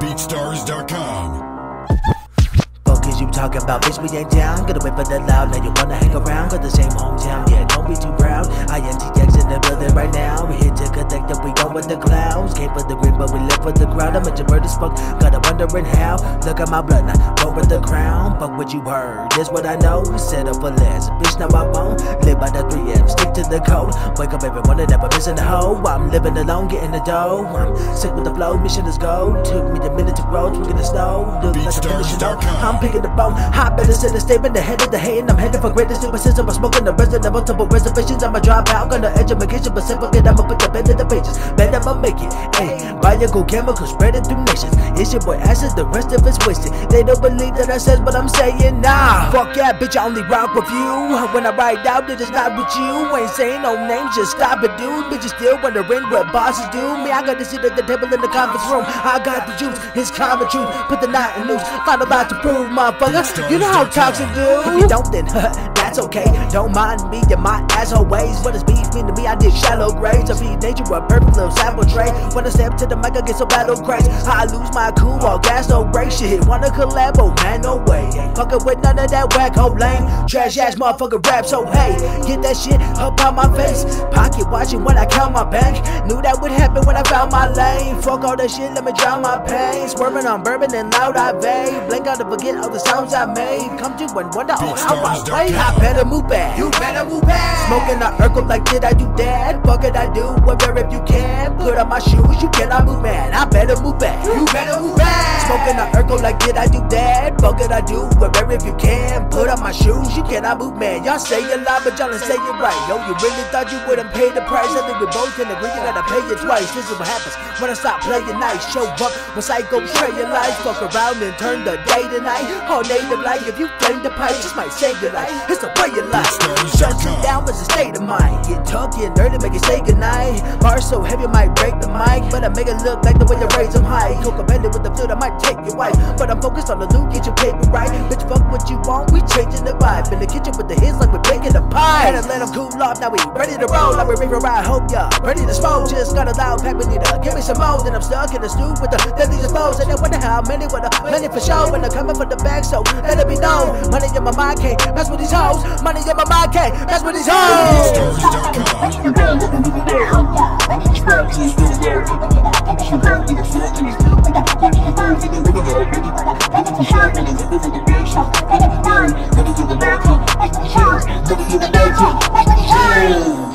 BeatStars.com. Fuck is you talking about? Bitch, we ain't down. Gotta wait for the loud. Now you wanna hang around. Got the same hometown. Yeah, don't be too proud. INTX in the building right now. We here to connect and we go with the clouds. Came for the green, but we live for the ground. I'm introverted as fuck. Gotta wondering how. Look at my blood now. With the crown. Fuck what you heard. This what I know. Set up for less. Bitch, now I won't live by the 3M. Stick to the code. Wake up every morning, never missing the hoe. I'm living alone, getting the dough. I'm sick with the flow. Mission is go. Took me the minute to grow. Tweaking the snow. Look like a finishing. I'm picking the bone. Hot better send a statement ahead of the hate, and I'm headed for greatest supersystem. I'm smoking the resident of multiple reservations. I'ma drop out, gonna education, but simple kid, I'ma put the bed in the pages. Bet I'ma make it. Hey, biological chemical spreading through nations. It's your boy Acid, the rest of it's wasted. They don't believe that I says what I'm saying. Nah, fuck yeah, bitch, I only rock with you. When I ride out, it is not with you. Ain't saying no names, just stop it, dude. Bitches still wondering what bosses do. Me, I got to sit at the table in the conference room. I got the juice, it's common truth. Put the night in loose, find a lot to prove, motherfucker. You know how Toxxic do. If you don't, then that's okay. Don't mind me and my asshole ways. What is beef mean to me? I did shallow grades. I feed nature a perfect little sample tray. When I step to the mic, I get so battle crazy. I lose my cool, all gas, no break shit. Wanna collab, oh man, no way. Ain't fucking with none of that wacko oh, lame. Trash ass motherfucker rap, so hey, get that shit up on my face. Pocket watching when I count my bank. Knew that would happen when I found my lane. Fuck all that shit, let me drown my pain. Swerving on bourbon and loud, I vape. Blink out to forget all the sounds I made. Come to and wonder oh, how I play. I better move back. You better move back. Smoking a Urkel like did I do that? Fuck it, I do whatever if you can. Put on my shoes, you cannot move, man. I better move back. You better move back. Smoking a Urkel like did I do that? Fuck it, I do whatever if you can. Put on my shoes, you cannot move, man. Y'all say you lie, but y'all don't say it right. Yo, you really thought you wouldn't pay the price? I think we both can agree you gotta pay it twice. This is what happens when I stop playing nice. Show up when psycho trade your life. Fuck around and turn the day to night. All native life if you flame the pipe, just might save your life. It's the way you life. Shut you down was a state of mind. Get tough, get dirty, make it say goodnight. Bars so heavy, might break the mic, but I make it look like the way you raise them high. Belly with the flute, I might take your wife, but I'm focused on the loot, get your paper right. Bitch, fuck what you want, we changing the vibe. In the kitchen with the hits like we're baking a pie. And I let them cool off, now we ready to roll. Like we're ready to ride, hope ya ready to smoke. Just got a loud pack, we need to give me some more. Then I'm stuck in the stew with the deadliest flows, and I wonder how many with the plenty for show. When I'm coming from the back, so let it be known. Money in my mind can't mess with these hoes. Money in my mind can't mess with these hoes. to the UAG.